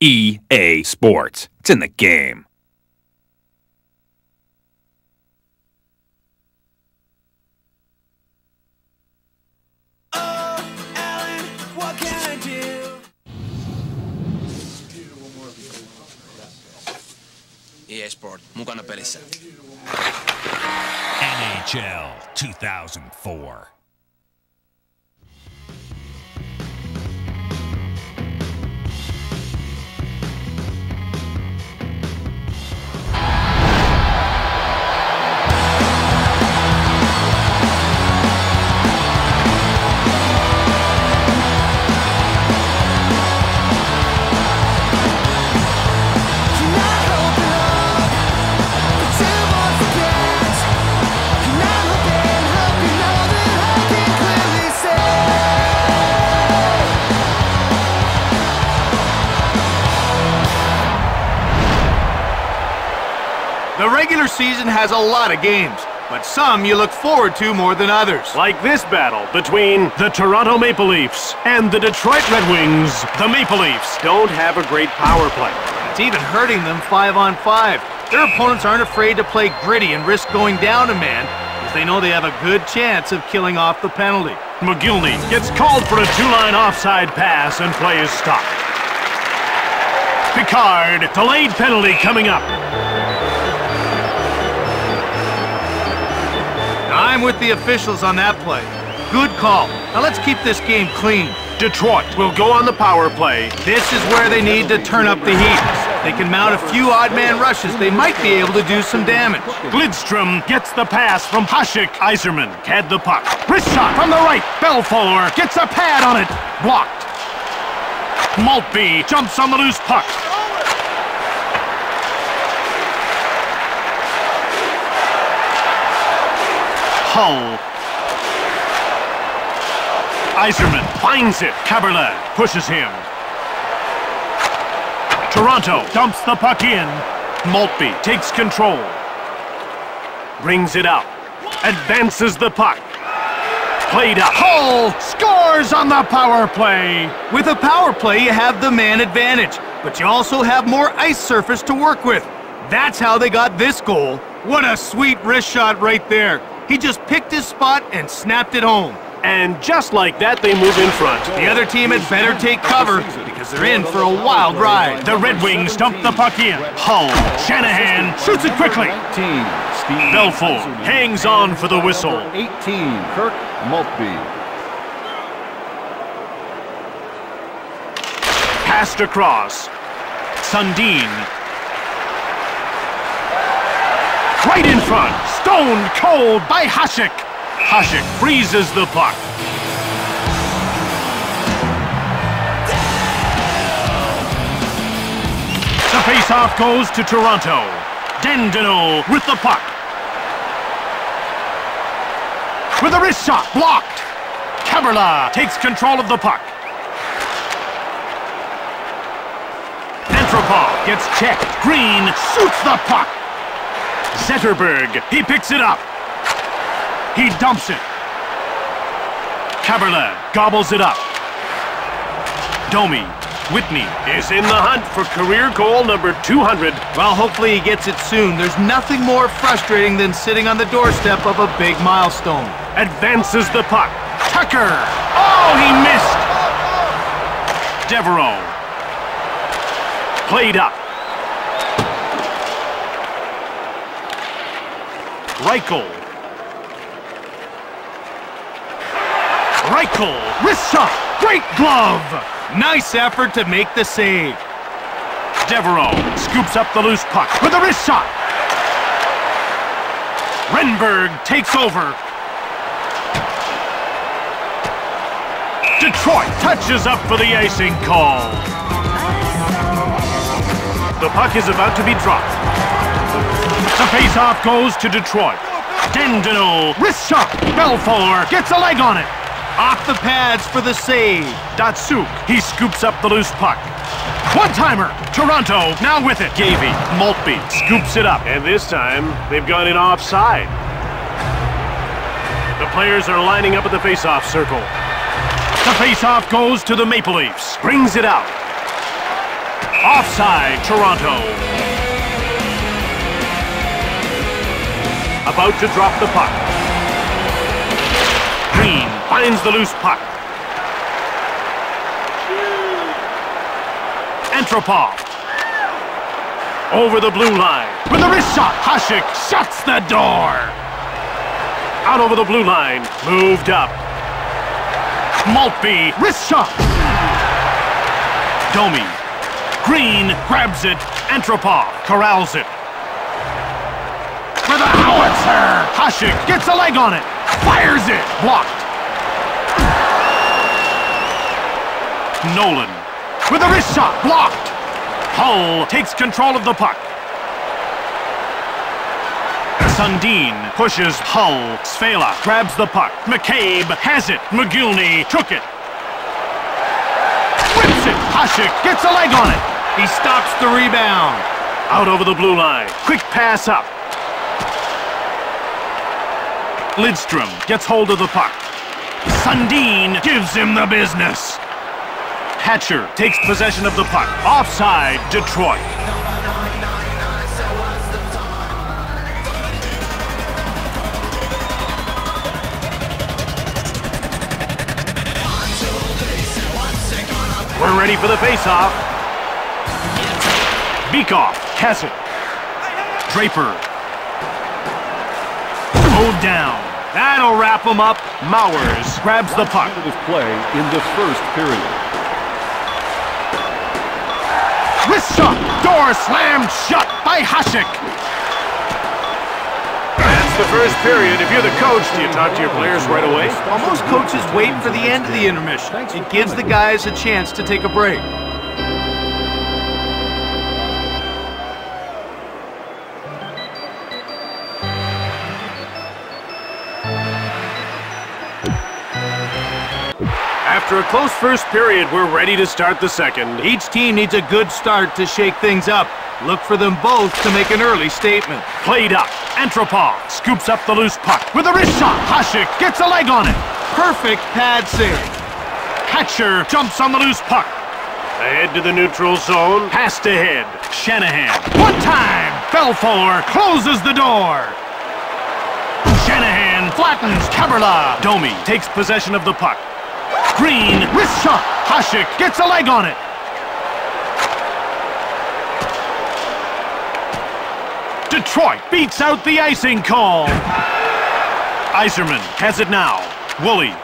EA Sports. It's in the game. Oh, Allen, what can I do? EA Sport, mukana pelissä. NHL 2004. Has a lot of games, but some you look forward to more than others. Like this battle between the Toronto Maple Leafs and the Detroit Red Wings. The Maple Leafs don't have a great power play. It's even hurting them five on five. Their opponents aren't afraid to play gritty and risk going down a man, because they know they have a good chance of killing off the penalty. Mogilny gets called for a two-line offside pass and play is stopped. Picard, delayed penalty coming up. I'm with the officials on that play. Good call. Now let's keep this game clean. Detroit will go on the power play. This is where they need to turn up the heat. They can mount a few odd man rushes. They might be able to do some damage. Lidstrom gets the pass from Hasek. Yzerman had the puck. Wrist shot from the right. Belfour gets a pad on it. Blocked. Maltby jumps on the loose puck. Hull. Yzerman finds it. Kaberle pushes him. Toronto dumps the puck in. Maltby takes control. Brings it out. Advances the puck. Played up. Hull scores on the power play. With a power play, you have the man advantage, but you also have more ice surface to work with. That's how they got this goal. What a sweet wrist shot right there. He just picked his spot and snapped it home. And just like that, they move in front. The other team had better take cover because they're in for a wild ride. The Red Wings dump the puck in. Hull. Shanahan shoots it quickly. Belfour hangs on for the whistle. 18, Kirk Maltby. Passed across. Sundin. Right in front. Stone cold by Hasek. Hasek freezes the puck. The faceoff goes to Toronto. Dandenault with the puck. With a wrist shot, blocked. Kaberle takes control of the puck. Antropov gets checked. Green shoots the puck. Zetterberg, he picks it up. He dumps it. Kaberle gobbles it up. Domi, Whitney is in the hunt for career goal number 200. Well, hopefully he gets it soon. There's nothing more frustrating than sitting on the doorstep of a big milestone. Advances the puck. Tucker! Oh, he missed! Devereaux. Played up. Reichel. Reichel, wrist shot, great glove! Nice effort to make the save. Devereaux scoops up the loose puck with a wrist shot. Renberg takes over. Detroit touches up for the icing call. The puck is about to be dropped. The faceoff goes to Detroit. Dandenault, wrist shot. Belfour gets a leg on it. Off the pads for the save. Datsyuk, he scoops up the loose puck. One-timer, Toronto, now with it. Gavey, Maltby, scoops it up. And this time, they've gone in offside. The players are lining up at the face-off circle. The face-off goes to the Maple Leafs. Brings it out. Offside, Toronto. About to drop the puck. Green finds the loose puck. Antropov. Over the blue line. With a wrist shot, Hasek shuts the door. Out over the blue line. Moved up. Maltby, wrist shot. Domi. Green grabs it. Antropov corrals it. Howitzer. Hasek gets a leg on it. Fires it. Blocked. Nolan. With a wrist shot. Blocked. Hull takes control of the puck. Sundin pushes Hull. Svehla grabs the puck. McCabe has it. Mogilny took it. Whips it. Hasek gets a leg on it. He stops the rebound. Out over the blue line. Quick pass up. Lidstrom gets hold of the puck. Sundin gives him the business. Hatcher takes possession of the puck. Offside, Detroit. We're ready for the face-off. Beekoff has it. Draper. Hold down. That'll wrap him up. Mowers grabs the puck. Of play in the first period. Wrist shot. Door slammed shut by Hasek. That's the first period. If you're the coach, do you talk to your players right away? Well, most coaches wait for the end of the intermission. It gives the guys a chance to take a break. After a close first period, we're ready to start the second. Each team needs a good start to shake things up. Look for them both to make an early statement. Played up. Antropov scoops up the loose puck with a wrist shot. Hasek gets a leg on it. Perfect pad save. Hatcher jumps on the loose puck. Ahead to the neutral zone. Pass ahead. Shanahan. One time. Belfour closes the door. Shanahan flattens Kaberle. Domi takes possession of the puck. Green wrist shot. Hasek gets a leg on it. Detroit beats out the icing call. Yzerman has it now. Woolley.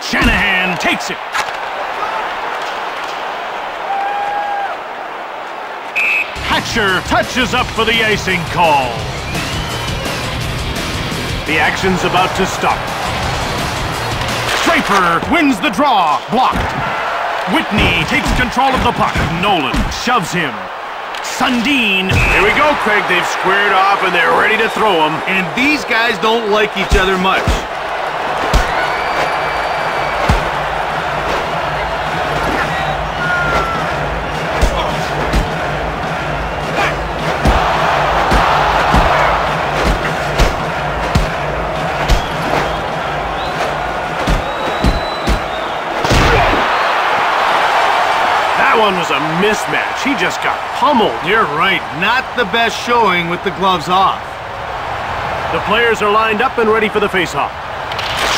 Shanahan takes it. Hatcher touches up for the icing call. The action's about to stop. Draper wins the draw. Blocked. Whitney takes control of the puck. Nolan shoves him. Sundin. Here we go, Craig. They've squared off and they're ready to throw him. And these guys don't like each other much. That one was a mismatch. He just got pummeled. You're right. Not the best showing with the gloves off. The players are lined up and ready for the faceoff.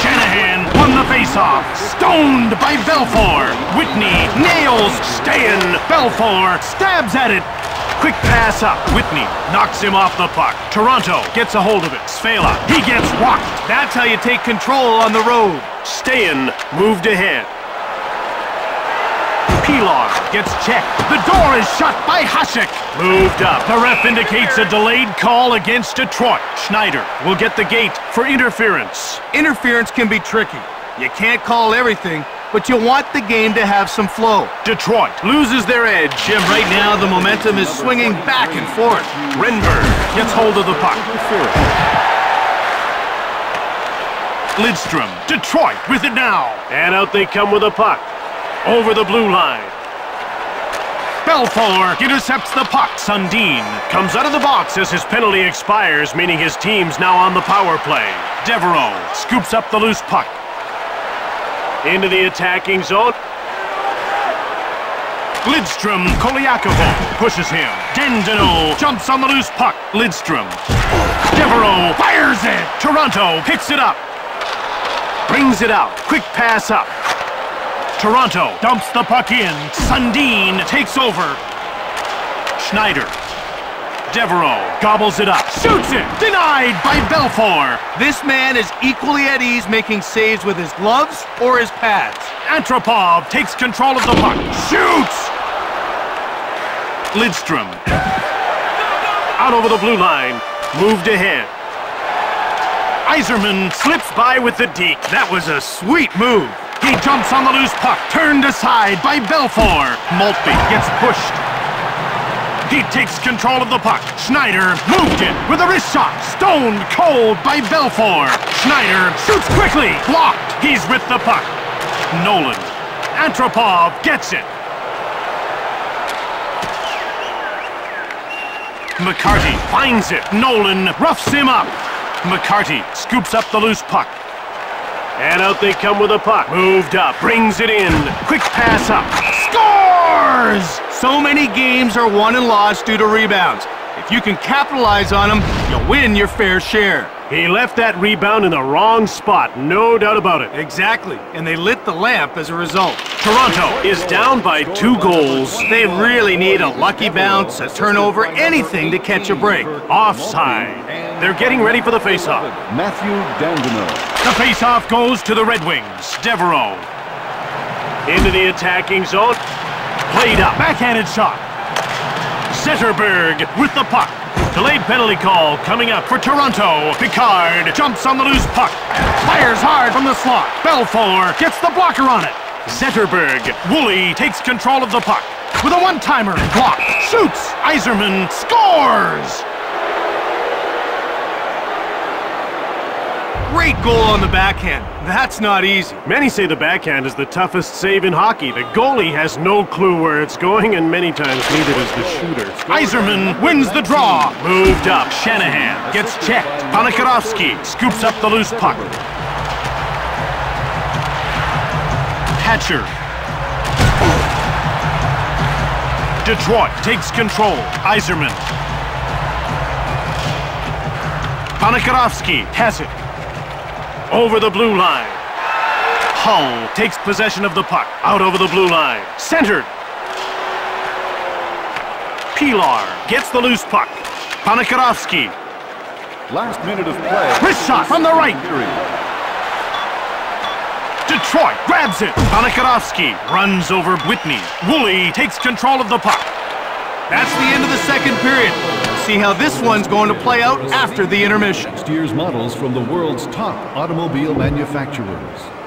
Shanahan won the faceoff. Stoned by Belfour. Whitney nails Stajan. Belfour stabs at it. Quick pass up. Whitney knocks him off the puck. Toronto gets a hold of it. Svehla. He gets rocked. That's how you take control on the road. Stajan moved ahead. Pilar gets checked. The door is shut by Hasek. Moved up. The ref indicates a delayed call against Detroit. Schneider will get the gate for interference. Interference can be tricky. You can't call everything, but you want the game to have some flow. Detroit loses their edge. Jim, right now the momentum is swinging back and forth. Renberg gets hold of the puck. Lidstrom. Detroit with it now. And out they come with the puck. Over the blue line. Belfour intercepts the puck. Sundin comes out of the box as his penalty expires, meaning his team's now on the power play. Devereaux scoops up the loose puck. Into the attacking zone. Lidstrom, Kolyakovo pushes him. Dandenault jumps on the loose puck. Lidstrom. Devereaux fires it. Toronto picks it up. Brings it out. Quick pass up. Toronto dumps the puck in. Sundin takes over. Schneider. Devereaux gobbles it up. Shoots it. Denied by Belfour. This man is equally at ease making saves with his gloves or his pads. Antropov takes control of the puck. Shoots! Lidstrom. Out over the blue line. Moved ahead. Yzerman slips by with the deke. That was a sweet move. He jumps on the loose puck. Turned aside by Belfour. Maltby gets pushed. He takes control of the puck. Schneider moved it with a wrist shot. Stone cold by Belfour. Schneider shoots quickly. Blocked. He's with the puck. Nolan. Antropov gets it. McCarty finds it. Nolan roughs him up. McCarty scoops up the loose puck. And out they come with a puck. Moved up, brings it in. Quick pass up. Scores! So many games are won and lost due to rebounds. If you can capitalize on them, you'll win your fair share. He left that rebound in the wrong spot, no doubt about it. Exactly, and they lit the lamp as a result. Toronto is down by two goals. They really need a lucky bounce, a turnover, anything to catch a break. Offside. They're getting ready for the faceoff. Matthew Dandenault. The faceoff goes to the Red Wings. Devereaux. Into the attacking zone. Played up. Backhanded shot. Zetterberg with the puck. Delayed penalty call coming up for Toronto. Picard jumps on the loose puck. Fires hard from the slot. Belfour gets the blocker on it. Zetterberg. Woolley takes control of the puck. With a one-timer. Blocked. Shoots. Yzerman scores! Great goal on the backhand. That's not easy. Many say the backhand is the toughest save in hockey. The goalie has no clue where it's going, and many times neither does the shooter. Yzerman wins the draw. Moved up. Shanahan gets checked. Ponikarovsky scoops up the loose puck. Hatcher. Detroit takes control. Yzerman. Ponikarovsky has it. Over the blue line. Hull takes possession of the puck. Out over the blue line. Centered. Pilar gets the loose puck. Ponikarovsky. Last minute of play. Wrist shot from the right. Detroit grabs it. Ponikarovsky runs over Whitney. Woolley takes control of the puck. That's the end of the second period. See how this one's going to play out after the intermission. Year's models from the world's top automobile manufacturers.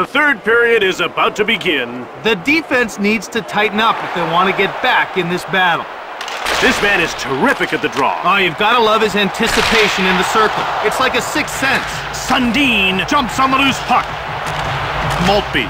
The third period is about to begin. The defense needs to tighten up if they want to get back in this battle. This man is terrific at the draw. Oh, you've got to love his anticipation in the circle. It's like a sixth sense. Sundin jumps on the loose puck. Maltby.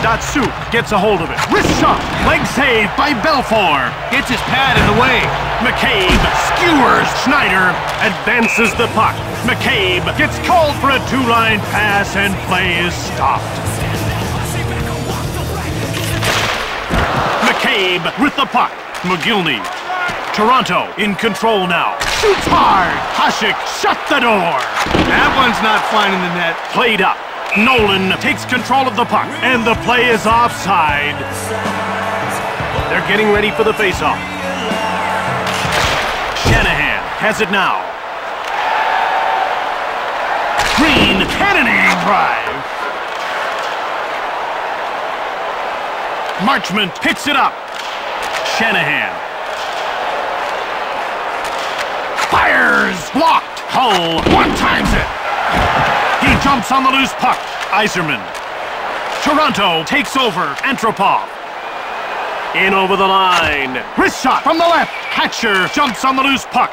Datsyuk gets a hold of it. Wrist shot. Leg save by Belfour. Gets his pad in the way. McCabe skewers Schneider. Advances the puck. McCabe gets called for a two-line pass and play is stopped. McCabe with the puck. Mogilny. Toronto in control now. Shoots hard. Hasek shut the door. That one's not finding the net. Played up. Nolan takes control of the puck, and the play is offside. They're getting ready for the faceoff. Has it now. Green cannoning drive. Marchment picks it up. Shanahan. Fires! Blocked! Hull one times it. He jumps on the loose puck. Yzerman. Toronto takes over. Antropov. In over the line. Wrist shot from the left. Hatcher jumps on the loose puck.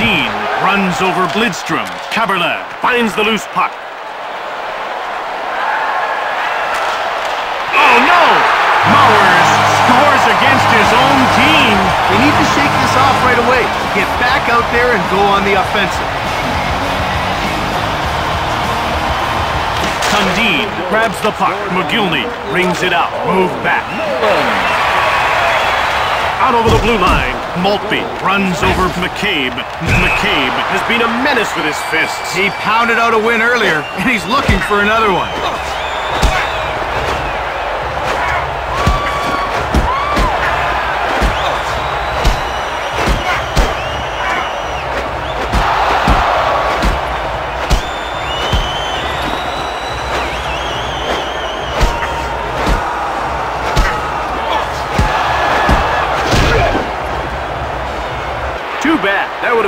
Sundin runs over Lidstrom. Kaberle finds the loose puck. Oh no! Mowers scores against his own team. They need to shake this off right away. Get back out there and go on the offensive. Sundin grabs the puck. Mogilny brings it out. Move back. Out over the blue line. Maltby runs over McCabe. McCabe has been a menace with his fists. He pounded out a win earlier, and he's looking for another one.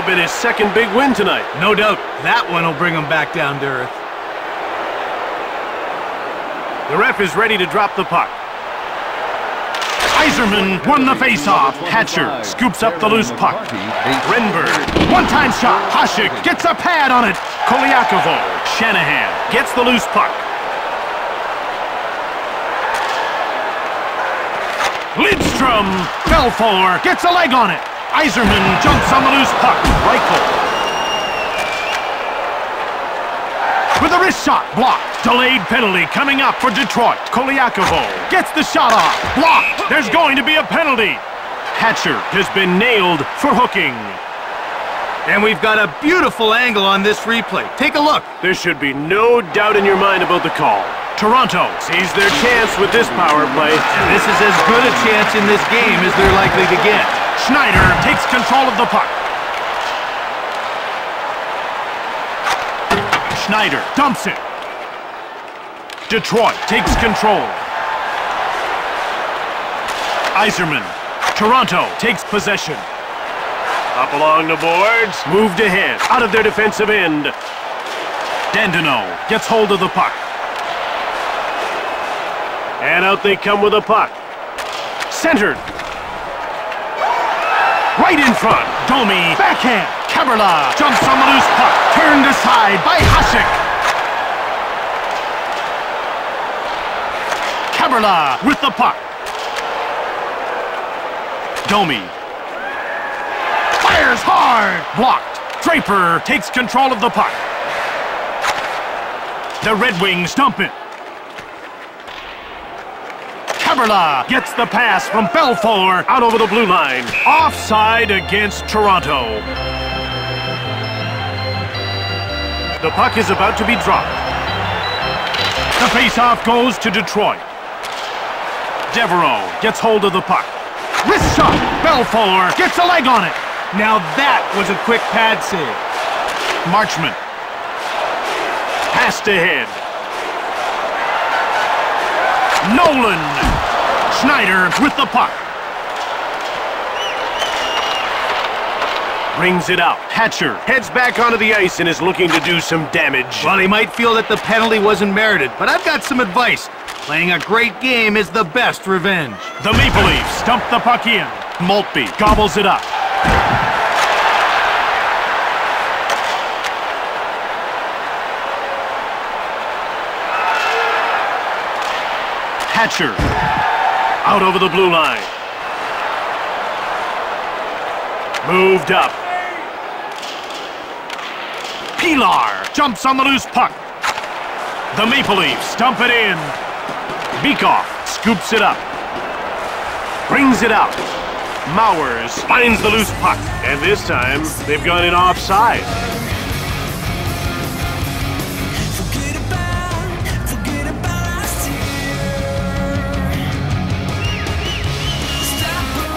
Have been his second big win tonight. No doubt, that one will bring him back down to earth. The ref is ready to drop the puck. Yzerman won the faceoff. Hatcher scoops up the loose puck. Renberg, one-time shot. Hasek gets a pad on it. Kolyakovo, Shanahan gets the loose puck. Lidstrom, Belfour gets a leg on it. Yzerman jumps on the loose puck. Reichel. With a wrist shot, blocked. Delayed penalty coming up for Detroit. Kolyakovo gets the shot off. Blocked. There's going to be a penalty. Hatcher has been nailed for hooking. And we've got a beautiful angle on this replay. Take a look. There should be no doubt in your mind about the call. Toronto sees their chance with this power play. And this is as good a chance in this game as they're likely to get. Schneider takes control of the puck. Schneider dumps it. Detroit takes control. Yzerman. Toronto takes possession. Up along the boards. Moved ahead. Out of their defensive end. Dandenault gets hold of the puck. And out they come with a puck. Centered. Right in front. Domi. Backhand. Kaberle jumps on the loose puck. Turned aside by Hasek. Kaberle with the puck. Domi. Fires hard. Blocked. Draper takes control of the puck. The Red Wings dump it. Kaberle gets the pass from Belfour out over the blue line. Offside against Toronto. The puck is about to be dropped. The faceoff goes to Detroit. Devereaux gets hold of the puck. Wrist shot. Belfour gets a leg on it. Now that was a quick pad save. Marchment. Passed ahead. Nolan. Schneider with the puck. Brings it out. Hatcher heads back onto the ice and is looking to do some damage. Well, he might feel that the penalty wasn't merited, but I've got some advice. Playing a great game is the best revenge. The Maple Leafs dump the puck in. Maltby gobbles it up. Hatcher out over the blue line. Moved up. Pilar jumps on the loose puck. The Maple Leafs dump it in. Beekoff scoops it up. Brings it out. Mowers finds the loose puck. And this time, they've gone in offside.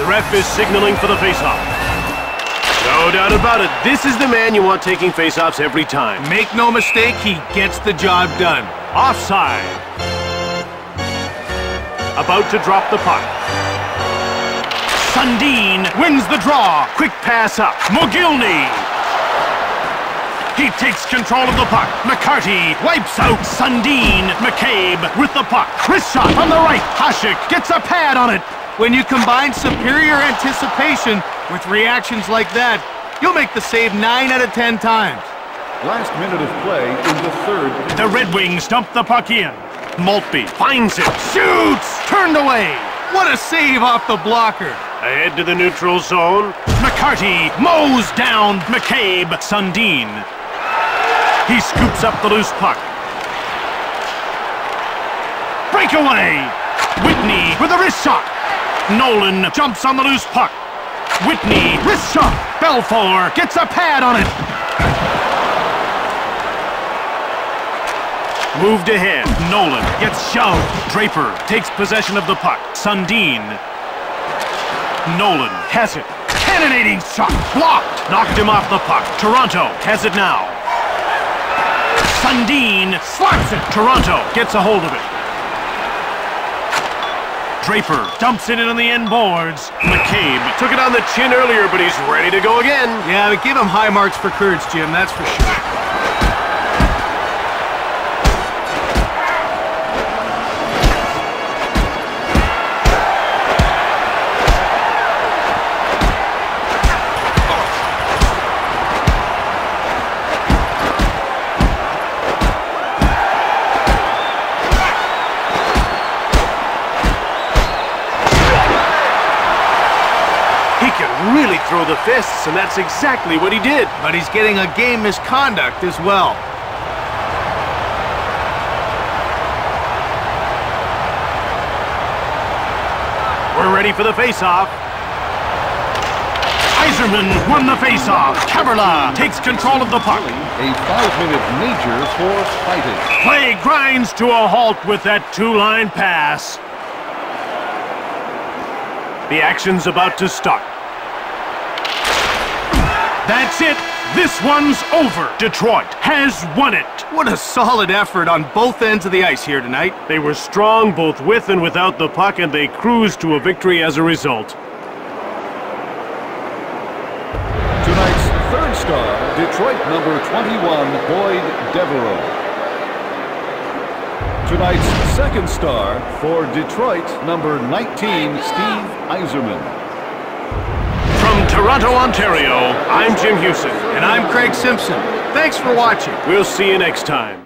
The ref is signaling for the faceoff. No doubt about it, this is the man you want taking faceoffs every time. Make no mistake, he gets the job done. Offside. About to drop the puck. Sundin wins the draw. Quick pass up. Mogilny. He takes control of the puck. McCarty wipes out Sundin. McCabe with the puck. Chris shot on the right. Hasek gets a pad on it. When you combine superior anticipation with reactions like that, you'll make the save 9 out of 10 times. Last minute of play in the third. The Red Wings dump the puck in. Maltby finds it. Shoots! Turned away. What a save off the blocker. Ahead to the neutral zone. McCarty mows down McCabe. Sundin. He scoops up the loose puck. Breakaway. Whitney with a wrist shot. Nolan jumps on the loose puck. Whitney, wrist shot. Belfour gets a pad on it. Moved ahead. Nolan gets shoved. Draper takes possession of the puck. Sundin. Nolan has it. Cannonading shot. Blocked. Knocked him off the puck. Toronto has it now. Sundin slaps it. Toronto gets a hold of it. Draper dumps it in on the end boards. McCabe took it on the chin earlier, but he's ready to go again. Yeah, but give him high marks for courage, Jim, that's for sure. The and that's exactly what he did. But he's getting a game misconduct as well. We're ready for the face-off. Yzerman won the face-off. Kaberle takes control of the puck. A five-minute major for fighting. Play grinds to a halt with that two-line pass. The action's about to start. That's it. This one's over. Detroit has won it. What a solid effort on both ends of the ice here tonight. They were strong both with and without the puck, and they cruised to a victory as a result. Tonight's third star, Detroit number 21, Boyd Devereaux. Tonight's second star for Detroit, number 19, Steve Yzerman. Toronto, Ontario, I'm Jim Hewson. And I'm Craig Simpson. Thanks for watching. We'll see you next time.